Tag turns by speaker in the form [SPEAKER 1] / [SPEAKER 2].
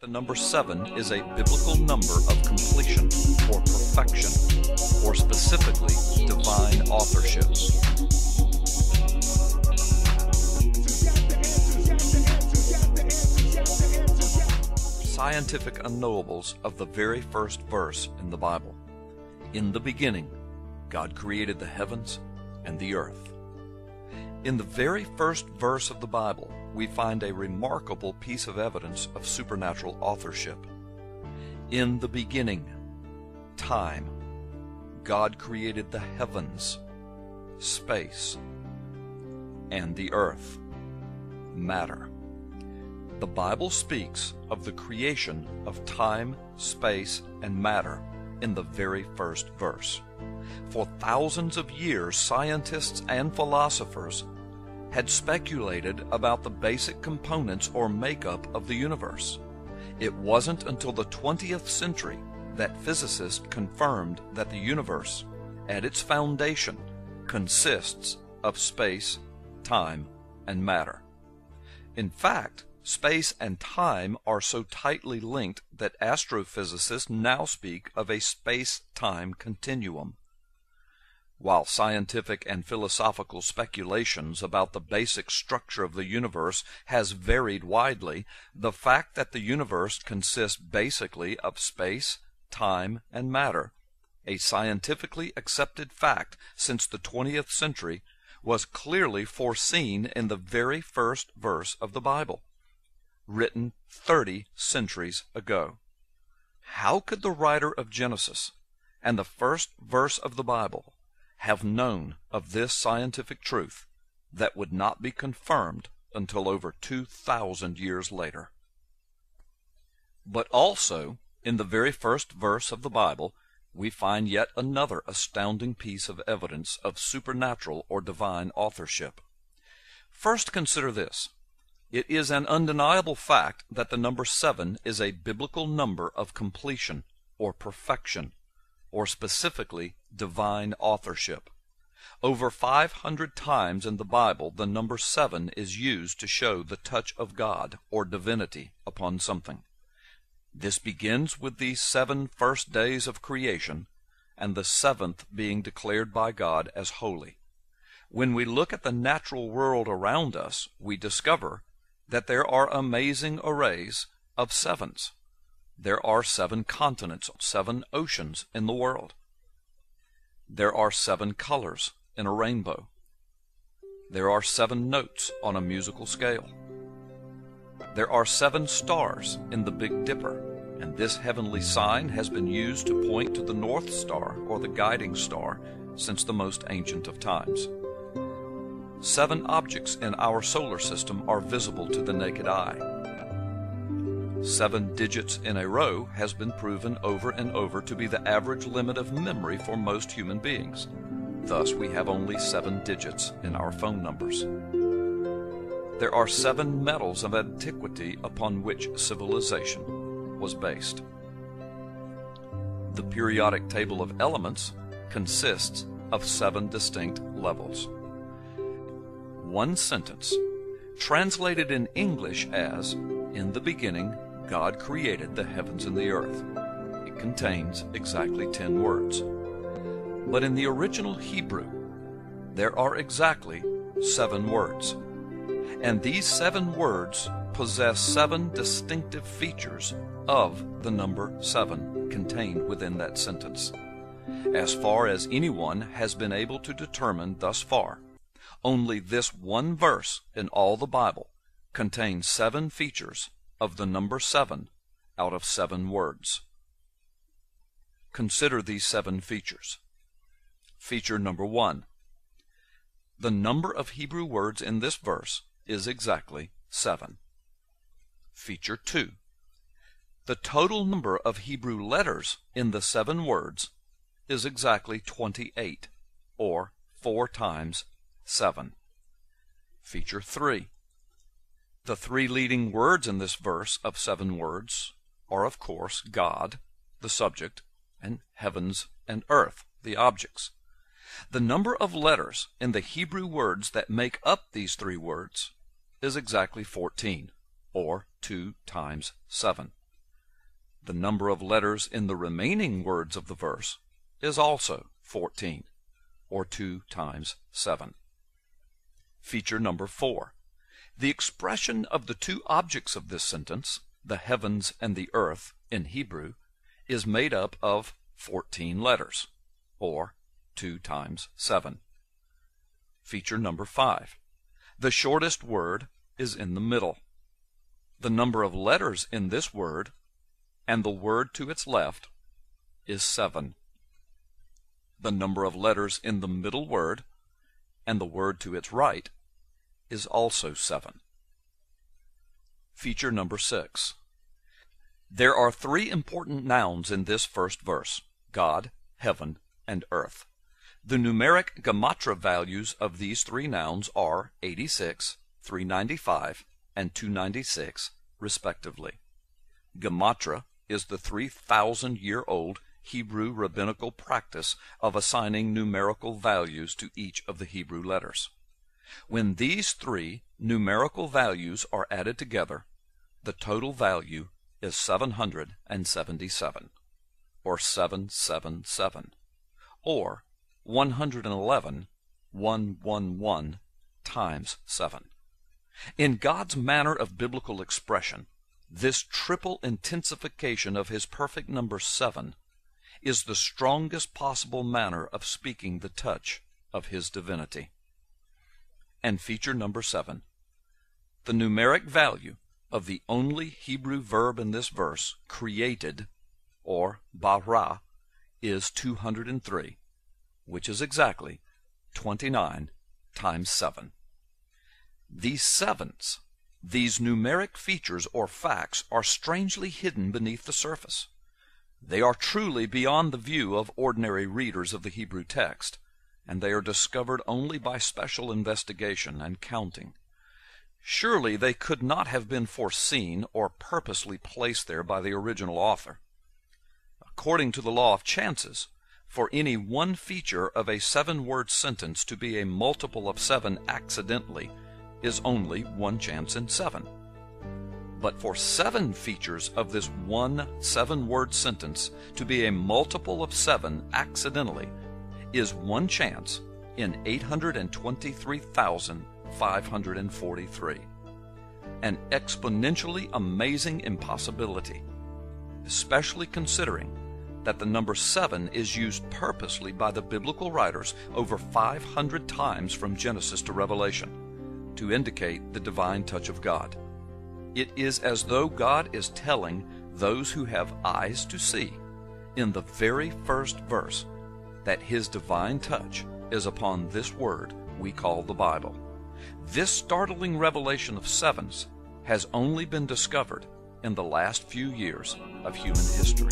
[SPEAKER 1] The number seven is a biblical number of completion or perfection, or specifically divine authorship. Scientific unknowables of the very first verse in the Bible. In the beginning, God created the heavens and the earth. In the very first verse of the Bible, we find a remarkable piece of evidence of supernatural authorship. In the beginning, time, God created the heavens, space, and the earth, matter. The Bible speaks of the creation of time, space, and matter in the very first verse. For thousands of years, scientists and philosophers had speculated about the basic components or makeup of the universe. It wasn't until the 20th century that physicists confirmed that the universe, at its foundation, consists of space, time, and matter. In fact, space and time are so tightly linked that astrophysicists now speak of a space-time continuum. While scientific and philosophical speculations about the basic structure of the universe has varied widely, the fact that the universe consists basically of space, time, and matter, a scientifically accepted fact since the 20th century, was clearly foreseen in the very first verse of the Bible, written 30 centuries ago. How could the writer of Genesis and the first verse of the Bible have known of this scientific truth that would not be confirmed until over 2,000 years later. But also, in the very first verse of the Bible, we find yet another astounding piece of evidence of supernatural or divine authorship. First, consider this. It is an undeniable fact that the number seven is a biblical number of completion or perfection or specifically divine authorship. Over 500 times in the Bible, the number seven is used to show the touch of God or divinity upon something. This begins with the seven first days of creation, and the seventh being declared by God as holy. When we look at the natural world around us, we discover that there are amazing arrays of sevens. There are seven continents, seven oceans in the world. There are seven colors in a rainbow. There are seven notes on a musical scale. There are seven stars in the Big Dipper, and this heavenly sign has been used to point to the North Star or the guiding star since the most ancient of times. Seven objects in our solar system are visible to the naked eye. Seven digits in a row has been proven over and over to be the average limit of memory for most human beings. Thus, we have only seven digits in our phone numbers. There are seven metals of antiquity upon which civilization was based. The periodic table of elements consists of seven distinct levels. One sentence, translated in English as, In the beginning, God created the heavens and the earth. It contains exactly ten words. But in the original Hebrew, there are exactly seven words. And these seven words possess seven distinctive features of the number seven contained within that sentence. As far as anyone has been able to determine thus far, only this one verse in all the Bible contains seven features of the number seven out of seven words. Consider these seven features. Feature number one. The number of Hebrew words in this verse is exactly seven. Feature two. The total number of Hebrew letters in the seven words is exactly 28, or 4 times 7. Feature 3. The three leading words in this verse of seven words are, of course, God, the subject, and heavens and earth, the objects. The number of letters in the Hebrew words that make up these three words is exactly 14, or 2 times 7. The number of letters in the remaining words of the verse is also 14, or 2 times 7. Feature number 4. The expression of the two objects of this sentence, the heavens and the earth, in Hebrew, is made up of 14 letters, or 2 times 7. Feature number 5. The shortest word is in the middle. The number of letters in this word and the word to its left is 7. The number of letters in the middle word and the word to its right is also 7. Feature number 6. There are three important nouns in this first verse God, heaven, and earth. The numeric gematria values of these three nouns are 86, 395, and 296, respectively. Gematria is the 3,000 year old Hebrew rabbinical practice of assigning numerical values to each of the Hebrew letters. When these three numerical values are added together, the total value is 777, or 777, or 111, 111 times 7. In God's manner of biblical expression, this triple intensification of his perfect number 7 is the strongest possible manner of speaking the touch of his divinity. And feature number 7. The numeric value of the only Hebrew verb in this verse, created, or bara, is 203, which is exactly 29 times 7. These sevens, these numeric features or facts, are strangely hidden beneath the surface. They are truly beyond the view of ordinary readers of the Hebrew text, and they are discovered only by special investigation and counting. Surely they could not have been foreseen or purposely placed there by the original author. According to the law of chances, for any one feature of a seven word sentence to be a multiple of seven accidentally is only one chance in seven. But for seven features of this one seven word sentence to be a multiple of seven accidentally is one chance in 823,543. An exponentially amazing impossibility, especially considering that the number seven is used purposely by the biblical writers over 500 times from Genesis to Revelation to indicate the divine touch of God. It is as though God is telling those who have eyes to see in the very first verse that His divine touch is upon this word we call the Bible. This startling revelation of sevens has only been discovered in the last few years of human history.